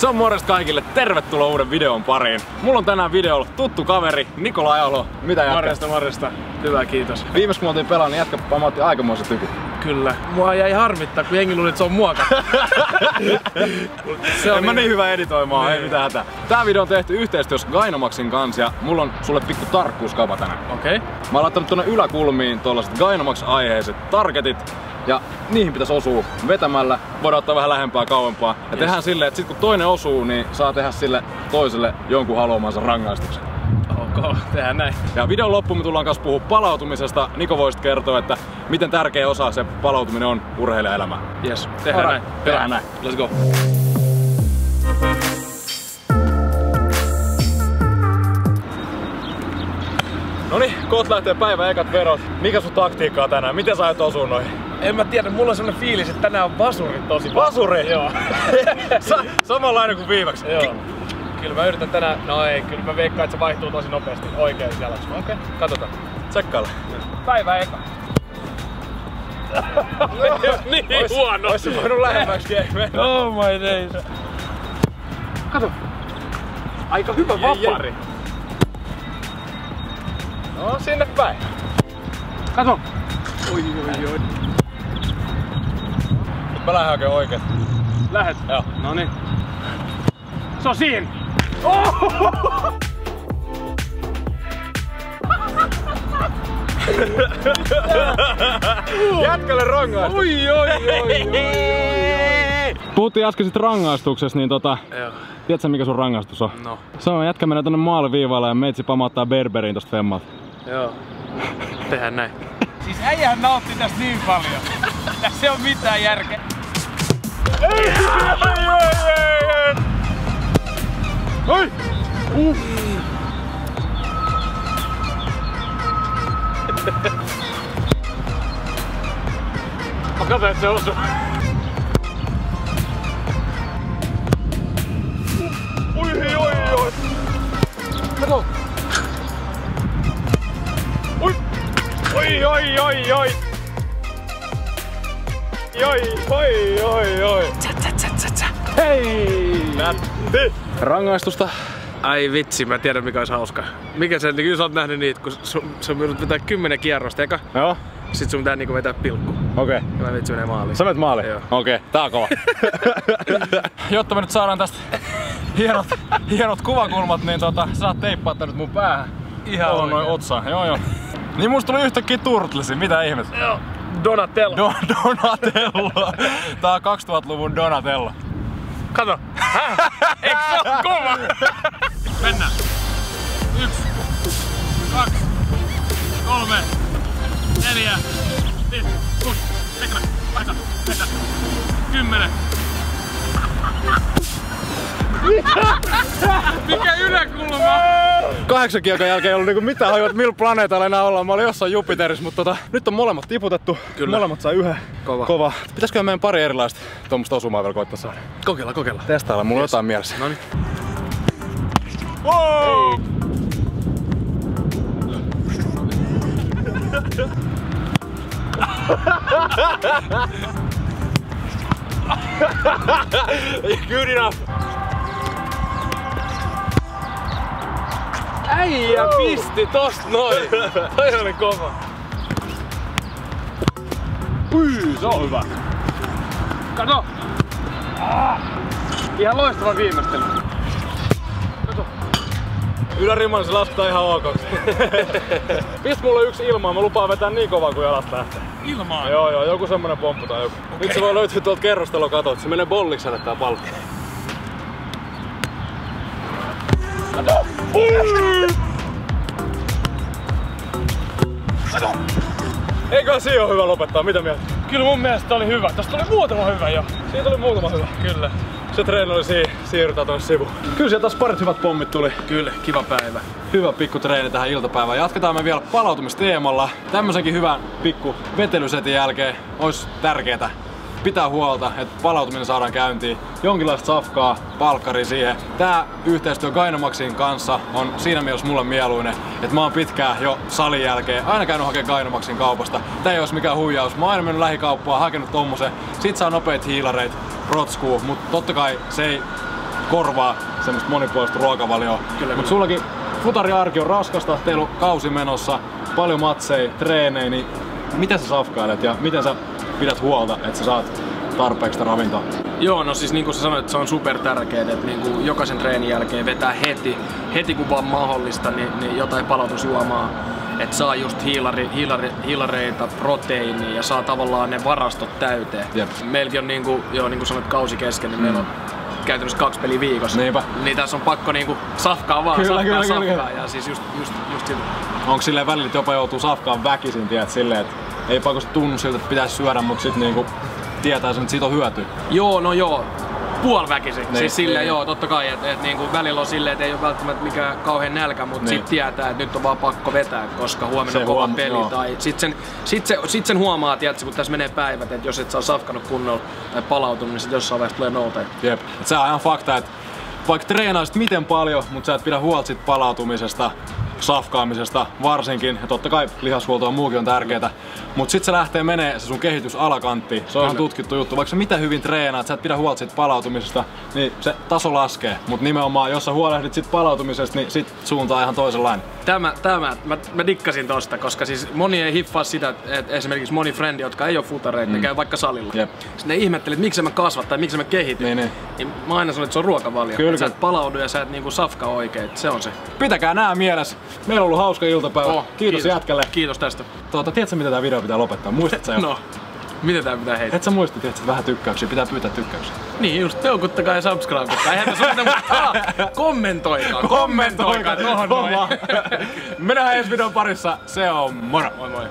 Se on morjesta kaikille, tervetuloa uuden videon pariin. Mulla on tänään videolla tuttu kaveri Nikola Ajalo. Mitä jätkä? Morjesta, morjesta. Hyvä, kiitos. Viimeis kun me oltiin pelaa, niin jätkä pamautti aikamoisen tyky. Kyllä. Mua jäi harmittaa, kun jengi luuli, että se on mua se on en mä niin hyvä editoimaan, niin. ei mitään hätää. Tää video on tehty yhteistyössä Gainomaxin kanssa ja mulla on sulle pikku tarkkuuskapa tänään. Okei. Okay. Mä oon laittanut tonne yläkulmiin tuollaiset Gainomax-aiheiset targetit ja niihin pitäisi osua vetämällä. Voidaan ottaa vähän lähempää kauempaa. Ja yes. tehdään silleen, että sit kun toinen osuu, niin saa tehdä sille toiselle jonkun haluamansa rangaistuksen. Ok, tehdään näin. Ja videon loppuun me tullaan kanssa puhua palautumisesta. Niko voisit kertoa, että miten tärkeä osa se palautuminen on urheilijaelämää. Yes, tehdään Ora, näin. Tehdään näin. Let's go. Noni, koot lähtee päivän ekat verot. Mikä sun taktiikkaa tänään? Miten sä et osua noihin? En mä tiedä, mulla on sellainen fiilis, että tänään on vasuri tosi Vasuri? Joo. Sa- samanlainen kuin viimeksi. Joo. Kyllä mä yritän tänään, no ei, kyllä mä veikkaan, että se vaihtuu tosi nopeasti oikein jalaksi. Okei, okay. katsotaan. Tsekkaile. Päivä eka. niin ois, huono. Ois voinut lähemmäksi. Oh my days. Kato. Aika hyvä vapari. No sinne päin. Kato. Oi oi oi. Nyt mä lähden oikein oikeet. Lähet? Joo. No niin. Se on siinä! Oh! Jätkälle rangaistus! Oi, oi, oi, oi, oi. Puhuttiin äsken sit rangaistuksesta, niin tota... Joo. Tiedätkö mikä sun rangaistus on? No. Se on jätkä menee tonne maaliviivalle ja meitsi pamauttaa Berberiin tosta femmalta. Joo. Tehdään näin. Siis äijähän nautti tästä niin paljon. Tässä ei oo mitään järkeä. Ei, ei, ei, ei. Oi! Uh. Mä katsoin, että se osuu. Oi, oi, oi! Kato! Oi! Oi, oi, oi, oi! Oi, oi, oi, oi! Tsa, tsa, tsa, tsa, tsa. Hei! Nätti! Rangaistusta. Ai vitsi, mä tiedän mikä olisi hauska. Mikä se, niin kyllä sä oot nähnyt niitä, kun sun, sun joudut vetää kymmenen kierrosta eka. Joo. Sit sun pitää niinku vetää pilkku. Okei. Okay. Ja mä vitsi menee maaliin. Sä menet maaliin? Joo. Okei, okay. tää on kova. Jotta me nyt saadaan tästä hienot, hienot kuvakulmat, niin tota, sä saat teippaa nyt mun päähän. Ihan noin otsaan. Joo joo. Niin musta tuli yhtäkkiä Turtlesin, mitä ihmettä? Joo. Donatello. Do Donatello. Tää on 2000-luvun Donatello. Kato. Häh? Eikö se oo kova? Mennään. Yksi, kaksi, kolme, neljä, viisi, kuusi, seitsemän, kahdeksan, yhdeksän, kymmenen. Mikä yläkulma? Kahdeksan kiekan jälkeen ei ollut niinku mitään hajua, että millä planeetalla enää ollaan. Mä olin jossain Jupiterissa, mutta tota, nyt on molemmat tiputettu. Kyllä. Molemmat sai yhden. Kova. Kova. Pitäisikö meidän pari erilaista tuommoista osumaa vielä koittaa saada? Kokeilla, kokeilla. Testailla, mulla on jotain mielessä. Noniin. Wow! Good enough. Äijä pisti tosta noin. Toi oli kova. Ui, se on hyvä. Kato! Ah. Ihan loistava viimeistely. Kato. Ylärimman se lasketaan ihan ok. Pist mulle yksi ilmaa, mä lupaan vetää niin kovaa kuin jalat lähtee. Ilmaan. Joo joo, joku semmonen pomppu tai joku. Okay. Nyt se voi löytyä tuolta kerrostalon katot, se menee bollikselle tää pallo. Kato! Kato! Eikö siinä ole hyvä lopettaa, mitä mieltä? Kyllä mun mielestä oli hyvä. Tästä oli muutama hyvä jo. Siitä oli muutama hyvä. Kyllä. Se treeni oli siinä, siirrytään tonne sivuun. Kyllä sieltä taas parit hyvät pommit tuli. Kyllä, kiva päivä. Hyvä pikku treeni tähän iltapäivään. Jatketaan me vielä palautumisteemalla. Tämmösenkin hyvän pikku vetelysetin jälkeen olisi tärkeää pitää huolta, että palautuminen saadaan käyntiin. Jonkinlaista safkaa, palkkari siihen. Tää yhteistyö Gainomaxin kanssa on siinä mielessä mulle mieluinen, että mä oon pitkään jo salin jälkeen aina käynyt hakemaan Gainomaxin kaupasta. Tää ei olisi mikään huijaus. Mä oon aina mennyt lähikauppaan, hakenut tommosen. Sit saa nopeita hiilareita, rotskuu, mutta totta kai se ei korvaa semmoista monipuolista ruokavalioa. Kyllä, Mutta sullakin futariarki on raskasta, teillä on kausi menossa, paljon matseja, treenejä, niin miten sä safkailet ja miten sä pidät huolta, että sä saat tarpeeksi sitä ravintoa? Joo, no siis niin kuin sä sanoit, että se on super tärkeää, että niin kuin jokaisen treenin jälkeen vetää heti, heti kun vaan mahdollista, niin, niin jotain palautusjuomaa. Että saa just hiilari, hiilari, hiilareita, proteiinia ja saa tavallaan ne varastot täyteen. Jep. Meilläkin on niin kuin, joo, niin kuin sanoit, kausi kesken, niin meillä on käytännössä kaksi peliä viikossa. Niinpä. Niin tässä on pakko niinku safkaa vaan, Kyllä, safkaa, kyllä, safkaa. kyllä. Ja siis just, just, just sitä. Onko silleen välillä, että jopa joutuu safkaan väkisin, tiedät, silleen, että ei pakosti tunnu siltä, että pitäisi syödä, mutta sitten niinku tietää sen, että siitä on hyötyä. Joo, no joo. Puoliväkisin. Niin, siis silleen niin. joo, totta kai, että et, niinku välillä on silleen, että ei ole välttämättä mikään kauhean nälkä, mutta Niin. niin. sit tietää, että nyt on vaan pakko vetää, koska huomenna Se on kova huom- peli. joo. Tai sit sen, sit, se, sit sen huomaa, tiedätkö, kun tässä menee päivät, että jos et saa safkanut kunnolla tai palautunut, niin sit jossain vaiheessa tulee nouteen. Jep. Et se on ihan fakta, että vaikka treenaisit miten paljon, mutta sä et pidä huolta palautumisesta, safkaamisesta varsinkin. Ja totta kai lihashuolto ja muukin on tärkeää. Mutta sitten se lähtee menee se sun kehitys alakanttiin. Se on ihan tutkittu juttu. Vaikka sä mitä hyvin treenaat, sä et pidä huolta siitä palautumisesta, niin se taso laskee. Mutta nimenomaan, jos sä huolehdit siitä palautumisesta, niin sit suunta on ihan toisenlainen. Tämä, tämä mä, mä dikkasin tosta, koska siis moni ei hiffaa sitä, että esimerkiksi moni frendi, jotka ei ole futareita, mm. ne käy vaikka salilla. Jep. Sitten ne ihmettelee, että miksi mä kasvat tai miksi mä kehityn. Niin, niin. niin mä aina sanon, että se on ruokavalio. Kyllä, Että sä et palaudu ja sä et niinku safka oikein. Se on se. Pitäkää nää mielessä. Meillä on ollut hauska iltapäivä. Oh, kiitos, jätkälle. Kiitos tästä. Tuota, tiedätkö mitä tää video pitää lopettaa? Muistatko sä? No, miten tää pitää heittää? Et sä muista, tiedätkö, että vähän tykkäyksiä, pitää pyytää tykkäyksiä. Niin just, peukuttakaa ja subscribeatkaa. Eihän tässä ole ah, kommentoikaa, kommentoikaa tohon noin. Mennään ensi videon parissa. Se on moro! Moi moi.